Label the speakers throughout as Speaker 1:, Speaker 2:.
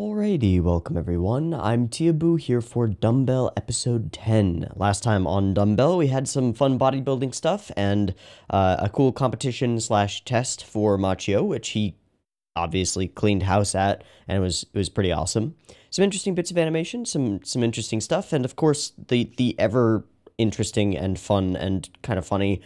Speaker 1: Alrighty, welcome everyone. I'm Teeaboo here for Dumbbell episode 10. Last time on Dumbbell, we had some fun bodybuilding stuff and uh, a cool competition slash test for Machio, which he obviously cleaned house at, and it was it was pretty awesome. Some interesting bits of animation, some some interesting stuff, and of course the the ever interesting and fun and kind of funny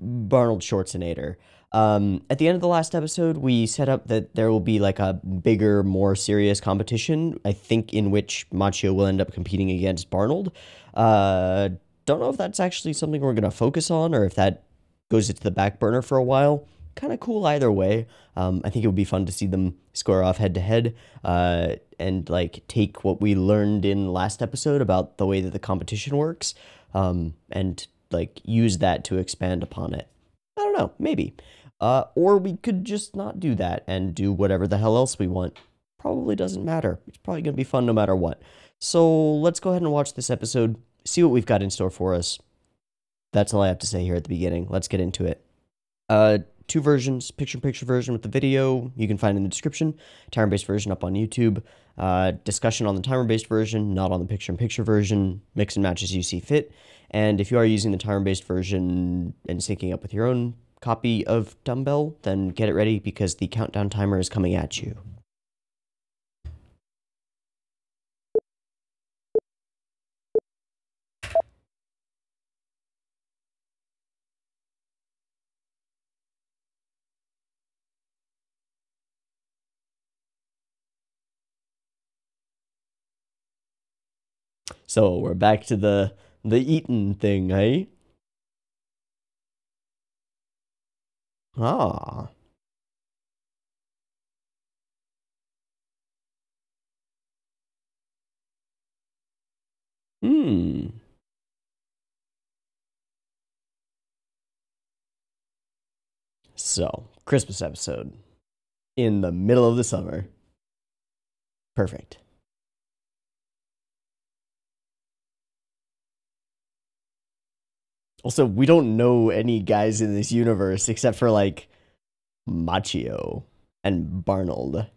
Speaker 1: Barnold Schwarzenegger. Um, at the end of the last episode, we set up that there will be like a bigger, more serious competition. I think in which Machio will end up competing against Barnold. Uh, don't know if that's actually something we're gonna focus on or if that goes into the back burner for a while. Kind of cool either way. Um, I think it would be fun to see them square off head to head and like take what we learned in last episode about the way that the competition works um, and like use that to expand upon it. I don't know, maybe. Uh, or we could just not do that and do whatever the hell else we want. Probably doesn't matter. It's probably going to be fun no matter what. So let's go ahead and watch this episode, see what we've got in store for us. That's all I have to say here at the beginning. Let's get into it. Uh, two versions, picture-in-picture version with the video, you can find in the description. Timer-based version up on YouTube. Uh, discussion on the timer-based version, not on the picture-in-picture version. Mix and match as you see fit. And if you are using the timer-based version and syncing up with your own copy of Dumbbell, then get it ready because the countdown timer is coming at you. So we're back to the the eating thing, eh? Ah. Hmm. So, Christmas episode in the middle of the summer. Perfect. Also, we don't know any guys in this universe except for like Machio and Barnold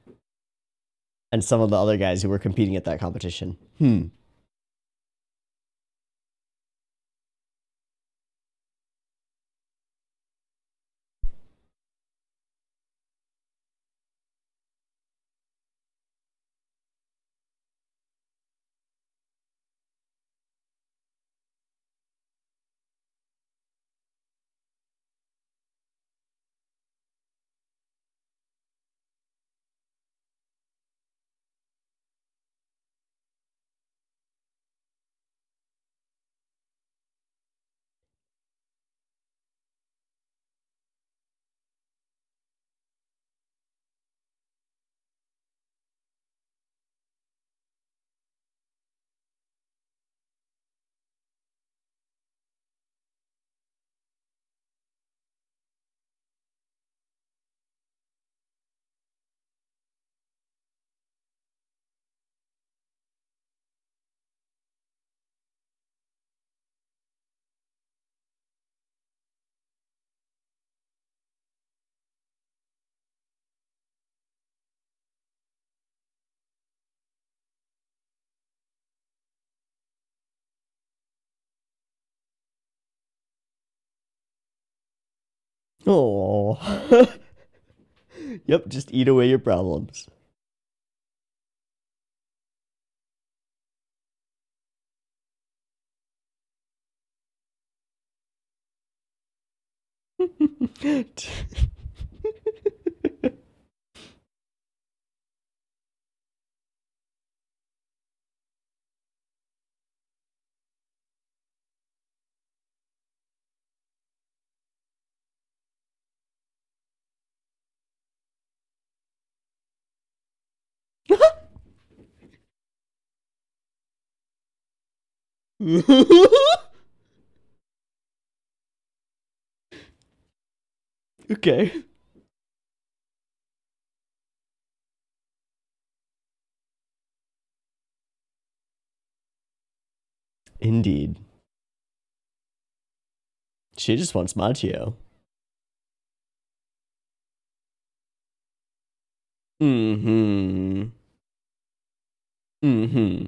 Speaker 1: and some of the other guys who were competing at that competition. Hmm. Oh. yep, just eat away your problems. okay. Indeed. She just wants Machio. Mm-hmm. Mm-hmm.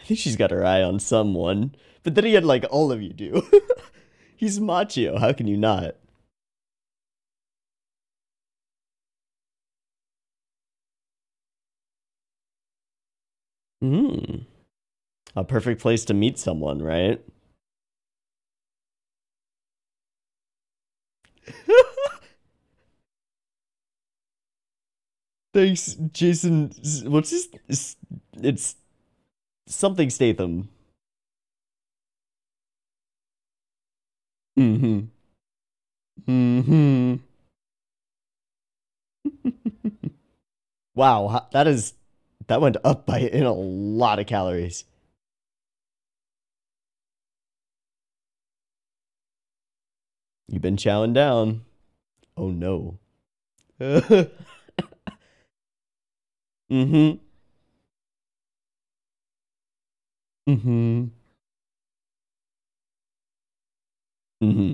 Speaker 1: I think she's got her eye on someone. But then again, like all of you do. He's Machio. How can you not? Hmm. A perfect place to meet someone, right? Thanks, Jason. What's his? It's something Statham. Mm-hmm. Mm-hmm. wow, that is that went up by in a lot of calories. You've been chowing down. Oh no. mm-hmm. Mm-hmm. Mm-hmm.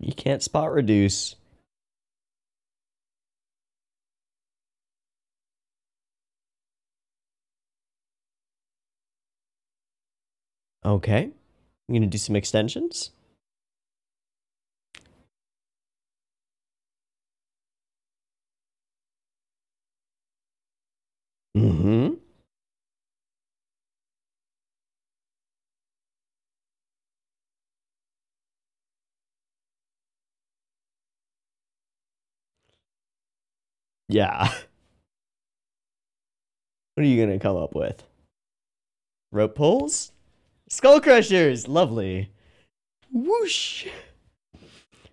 Speaker 1: You can't spot reduce. Okay. I'm going to do some extensions. Mm-hmm. Yeah. What are you going to come up with? Rope pulls? Skull Crushers! Lovely. Whoosh!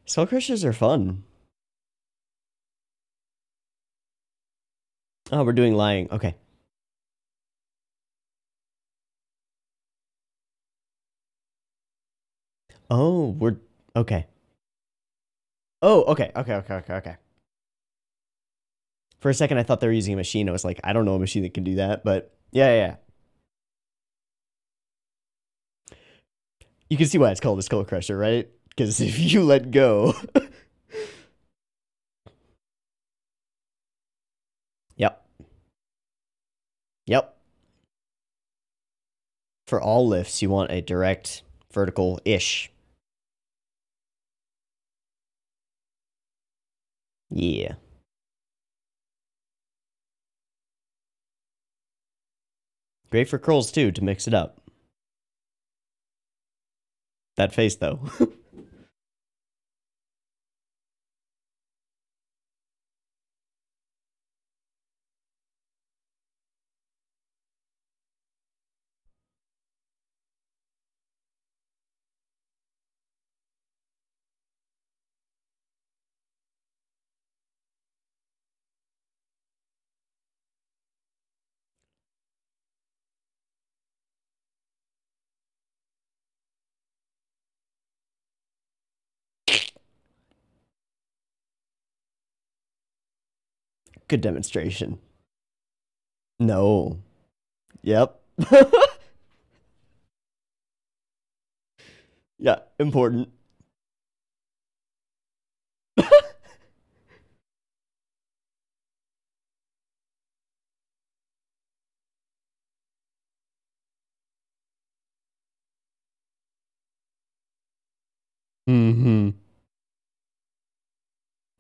Speaker 1: Skull Crushers are fun. Oh, we're doing lying. Okay. Oh, we're... Okay. Oh, okay, okay, okay, okay, okay. For a second, I thought they were using a machine. I was like, I don't know a machine that can do that, but yeah, yeah, You can see why it's called a skull crusher, right? Because if you let go. yep. Yep. For all lifts, you want a direct vertical ish. Yeah. Great for curls too, to mix it up. That face though. Good demonstration. No. Yep. yeah, important. mm-hmm.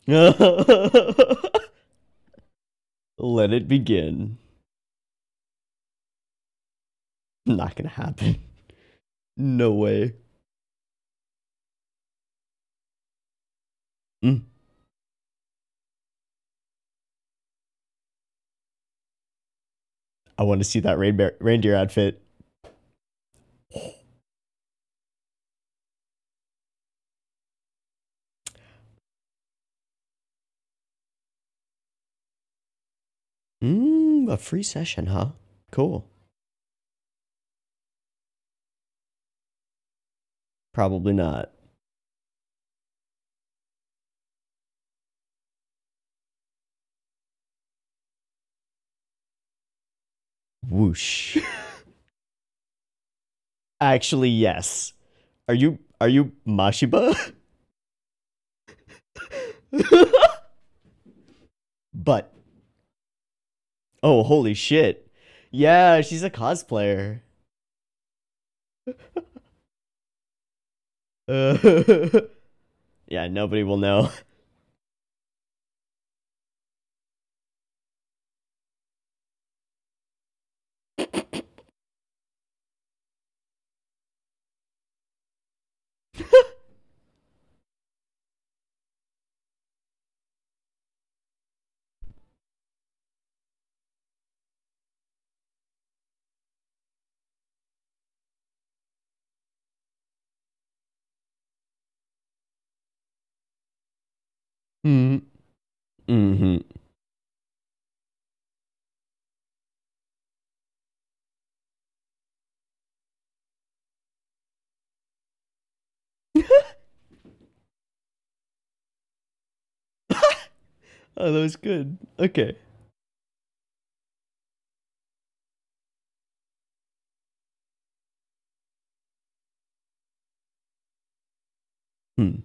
Speaker 1: Let it begin. Not gonna happen. No way. Mm. I want to see that reindeer, reindeer outfit. Mmm, a free session, huh? Cool. Probably not. Whoosh. Actually, yes. Are you are you Mashiba? but Oh, holy shit. Yeah, she's a cosplayer. uh, yeah, nobody will know. Mm. hmm oh, that was good. Okay. Hmm.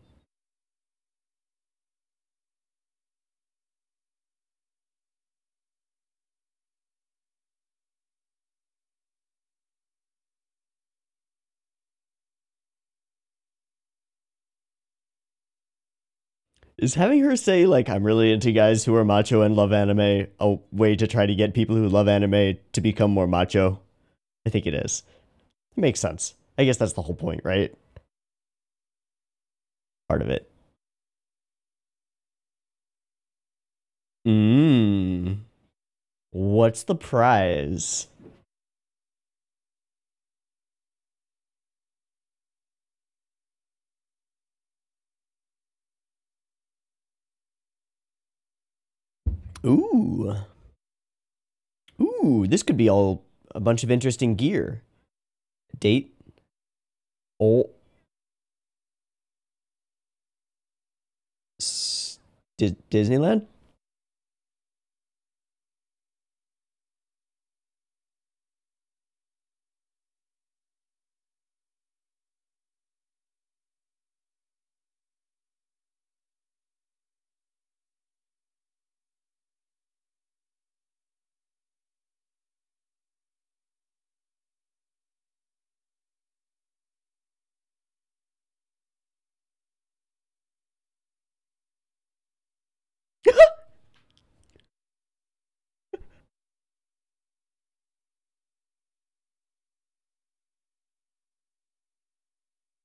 Speaker 1: Is having her say like I'm really into guys who are macho and love anime a way to try to get people who love anime to become more macho? I think it is. It makes sense. I guess that's the whole point, right? Part of it. Mmm. What's the prize? Ooh. Ooh, this could be all a bunch of interesting gear. Date. Oh. S Disneyland?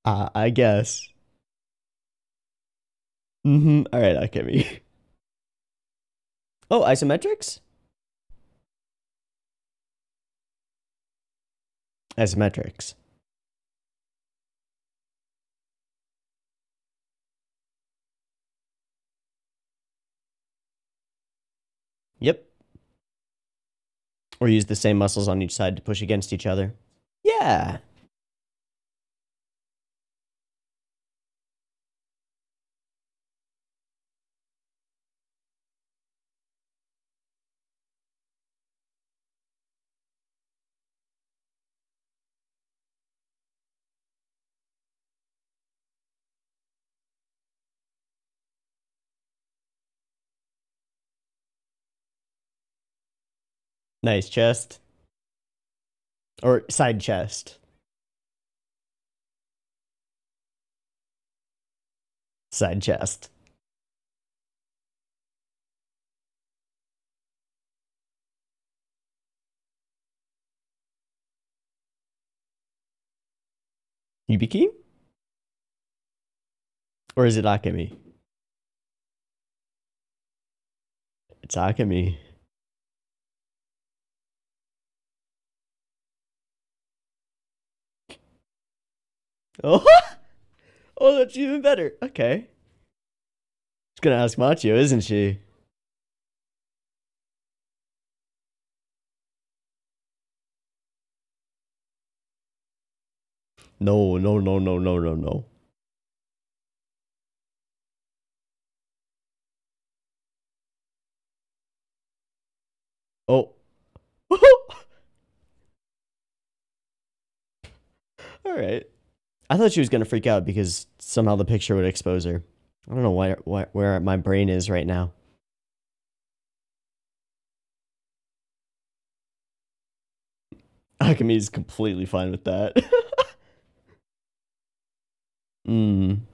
Speaker 1: Uh, I guess. Mm-hmm. All right, Akemi. Oh, isometrics? Isometrics. Yep. Or use the same muscles on each side to push against each other. Yeah. Nice chest. Or side chest. Side chest. Yubiki? Or is it Akemi? It's Akemi. Oh, oh, that's even better. Okay. She's gonna ask Machio, isn't she? No, no, no, no, no, no, no. Oh. All right. I thought she was gonna freak out because somehow the picture would expose her. I don't know why, why where my brain is right now. Akemi is completely fine with that. Hmm.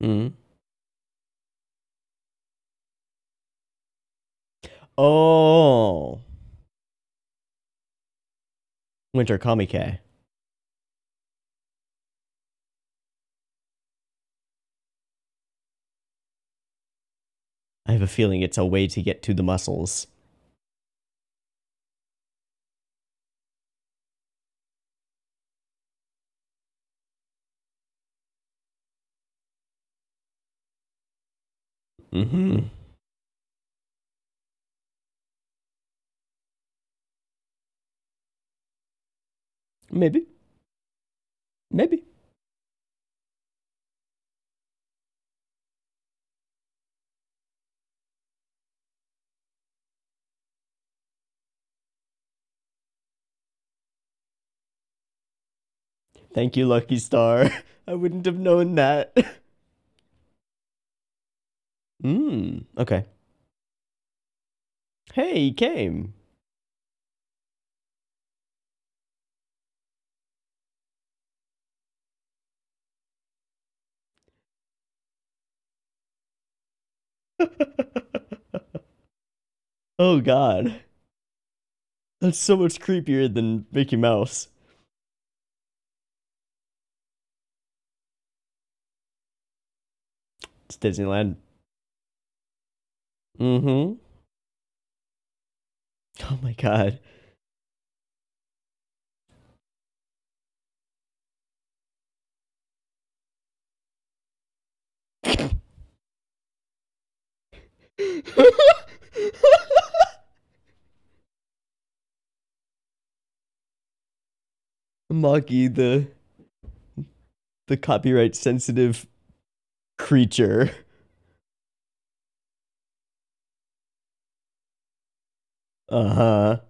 Speaker 1: Hmm. Oh. Winter Comiket. I have a feeling it's a way to get to the muscles. Mm-hmm. Maybe. Maybe. Thank you, Lucky Star. I wouldn't have known that. Hmm, okay. Hey, he came. oh god. That's so much creepier than Mickey Mouse. It's Disneyland. Mm-hmm. Oh my god. Maki, the the copyright sensitive creature. Uh-huh.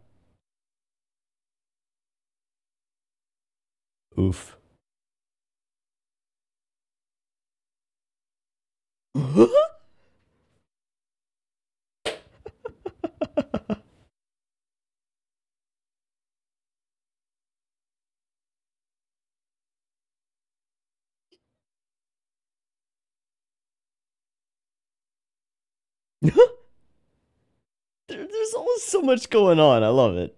Speaker 1: Oof. there, there's always so much going on. I love it.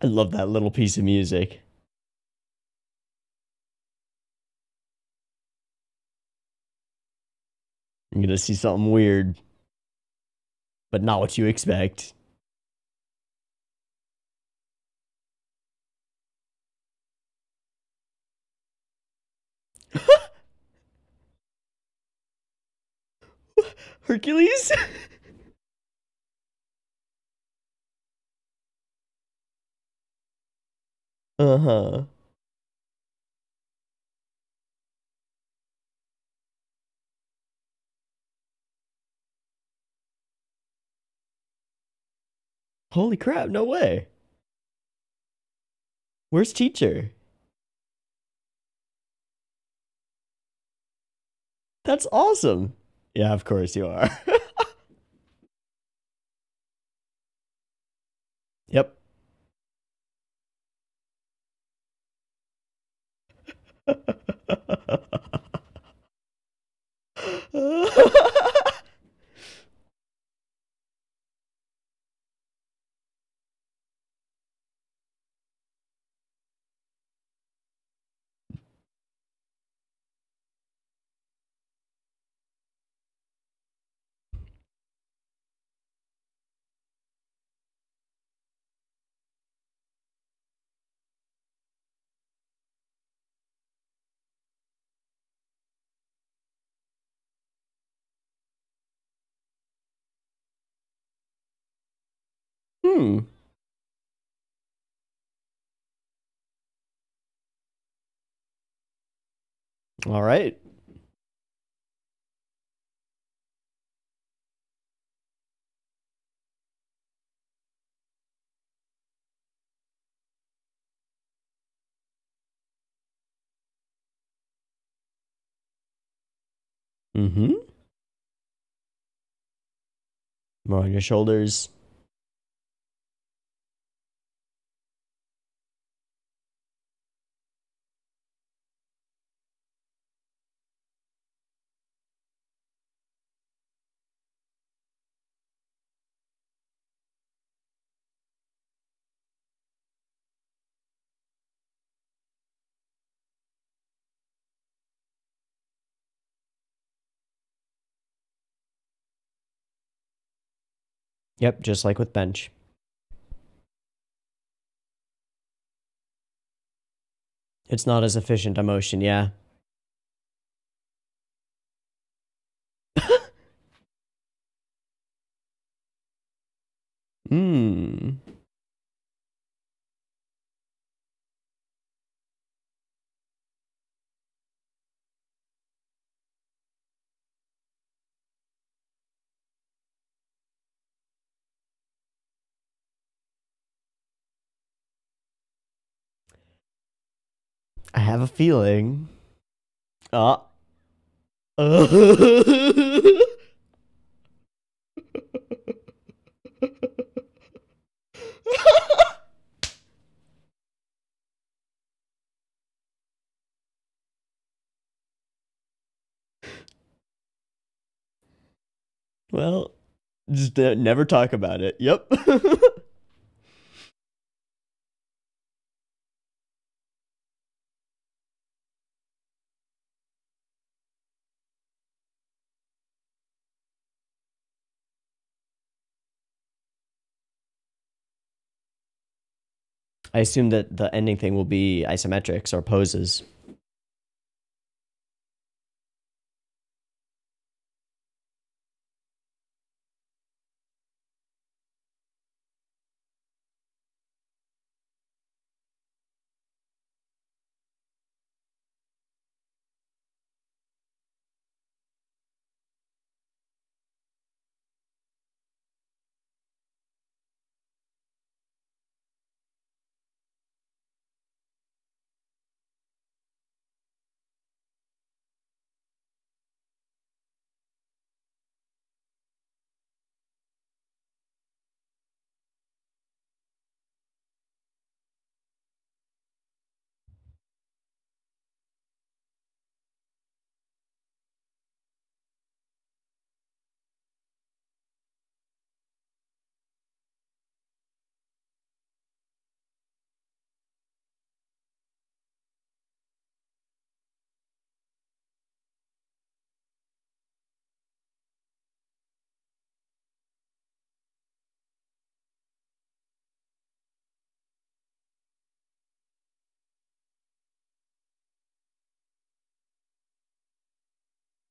Speaker 1: I love that little piece of music. You're gonna see something weird, but not what you expect. Hercules? uh-huh. Holy crap, no way. Where's teacher? That's awesome. Yeah, of course you are. ハハハハ! Hmm. All right. Mm-hmm. More on your shoulders. Yep, just like with bench. It's not as efficient a motion, yeah. Hmm. I have a feeling. Uh. well, just uh, never talk about it. Yep. I assume that the ending thing will be isometrics or poses.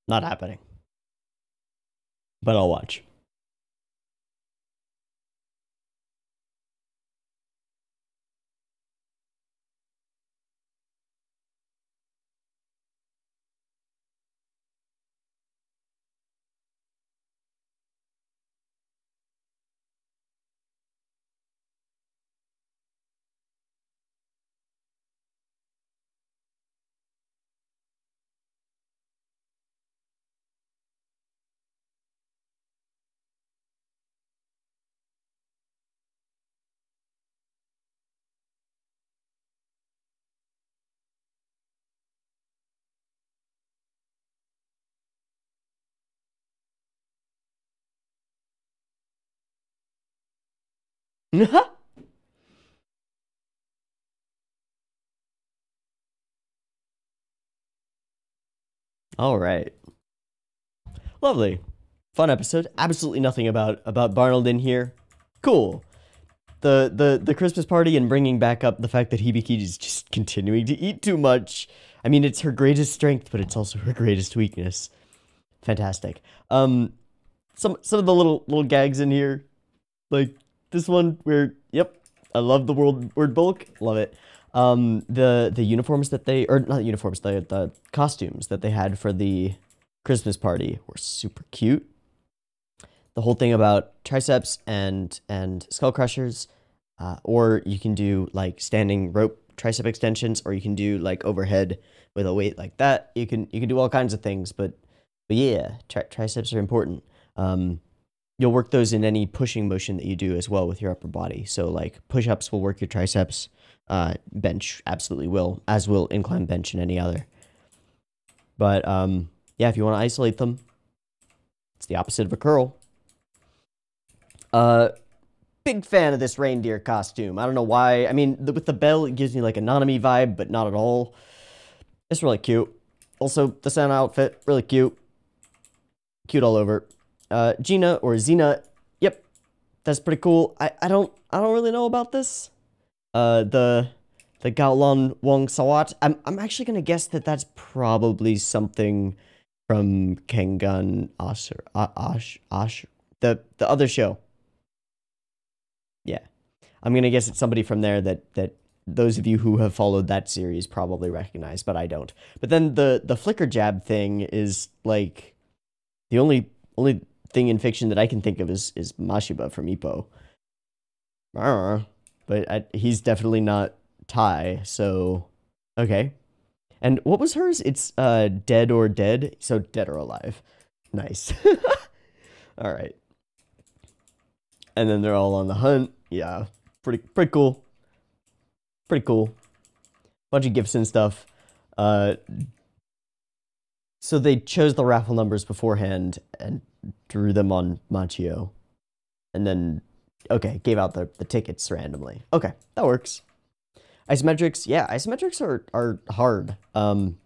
Speaker 1: Not happening. But I'll watch. All right. Lovely. Fun episode. Absolutely nothing about about Barnold in here. Cool. The the the Christmas party and bringing back up the fact that Hibiki is just continuing to eat too much. I mean, it's her greatest strength, but it's also her greatest weakness. Fantastic. Um some some of the little little gags in here like this one where yep, I love the world word bulk. Love it um, the the uniforms that they or not uniforms the the costumes that they had for the Christmas party were super cute. The whole thing about triceps and and skull crushers, uh, or you can do like standing rope tricep extensions, or you can do like overhead with a weight like that. You can you can do all kinds of things, but but yeah, tri triceps are important. Um, you'll work those in any pushing motion that you do as well with your upper body. So like push ups will work your triceps uh, bench absolutely will, as will incline bench and any other. But um, yeah, if you want to isolate them, it's the opposite of a curl. Uh, big fan of this reindeer costume. I don't know why. I mean, the, with the bell, it gives me like a Nanami vibe, but not at all. It's really cute. Also, the Santa outfit, really cute. Cute all over. Uh, Gina or Xena, yep, that's pretty cool. I, I don't I don't really know about this uh, the the Gaolang Wongsawat. I'm I'm actually gonna guess that that's probably something from Kengan Ashura Ash Ash the the other show. Yeah, I'm gonna guess it's somebody from there that that those of you who have followed that series probably recognize, but I don't. But then the the flicker jab thing is like the only only thing in fiction that I can think of is is Mashiba from Ippo but I, he's definitely not Thai, So, okay. And what was hers? It's uh dead or dead, so dead or alive. Nice. all right. And then they're all on the hunt. Yeah, pretty pretty cool. Pretty cool. Bunch of gifts and stuff. Uh, so they chose the raffle numbers beforehand and drew them on Machio, and then Okay, gave out the, the tickets randomly. Okay, that works. Isometrics, yeah, isometrics are, are hard. Um,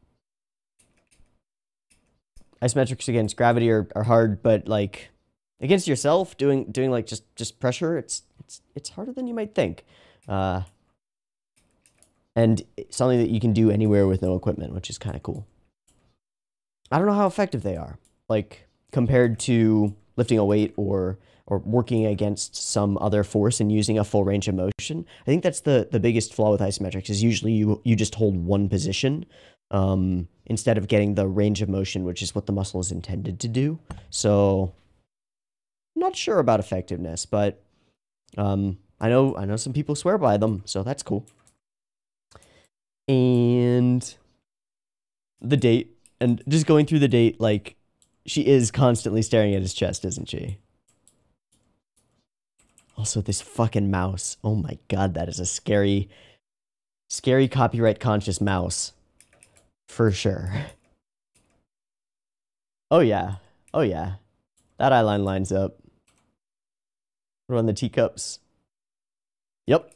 Speaker 1: isometrics against gravity are, are hard, but like against yourself, doing doing like just just pressure, it's it's it's harder than you might think. Uh, and something that you can do anywhere with no equipment, which is kind of cool. I don't know how effective they are, like compared to lifting a weight or or working against some other force and using a full range of motion. I think that's the the biggest flaw with isometrics is usually you you just hold one position um, instead of getting the range of motion, which is what the muscle is intended to do. So, not sure about effectiveness, but um, I know I know some people swear by them, so that's cool. And the date, and just going through the date, like she is constantly staring at his chest, isn't she? Also, this fucking mouse. Oh my god, that is a scary, scary copyright conscious mouse. For sure. Oh yeah. Oh yeah. That eyeline lines up. Run the teacups? Yep.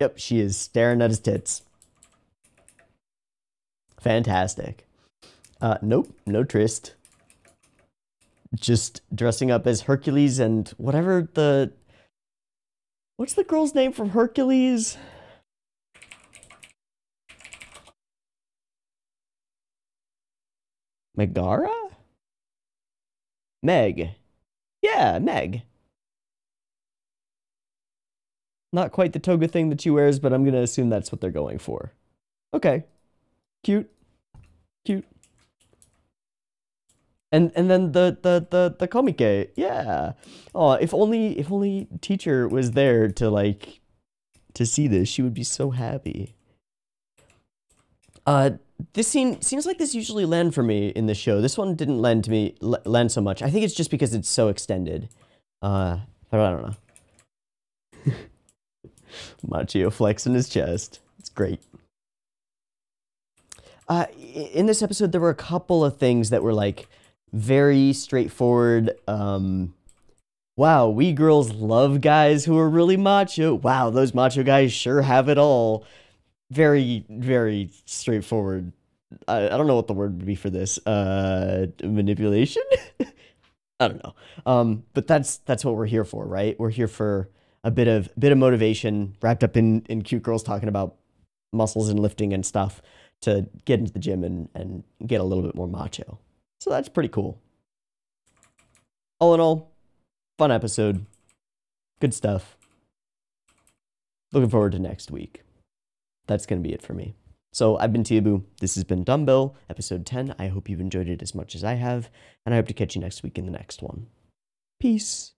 Speaker 1: Yep, she is staring at his tits. Fantastic. Uh, nope, no tryst. Just dressing up as Hercules and whatever the What's the girl's name from Hercules? Megara? Meg. Yeah, Meg. Not quite the toga thing that she wears, but I'm going to assume that's what they're going for. Okay. Cute. Cute. And and then the the the the Comiket, yeah. Oh, if only if only teacher was there to like to see this, she would be so happy. Uh, this scene seems like this usually land for me in the show. This one didn't land to me land so much. I think it's just because it's so extended. Uh, I don't know. Machio flexing his chest. It's great. Uh, in this episode, there were a couple of things that were like very straightforward, um, wow, we girls love guys who are really macho. Wow, those macho guys sure have it all. Very, very straightforward. I, I don't know what the word would be for this. Uh, manipulation? I don't know. Um, but that's that's what we're here for, right? We're here for a bit of bit of motivation wrapped up in in cute girls talking about muscles and lifting and stuff to get into the gym and and get a little bit more macho. So that's pretty cool. All in all, fun episode. Good stuff. Looking forward to next week. That's going to be it for me. So I've been Teeaboo. This has been Dumbbell, episode 10. I hope you've enjoyed it as much as I have, and I hope to catch you next week in the next one. Peace.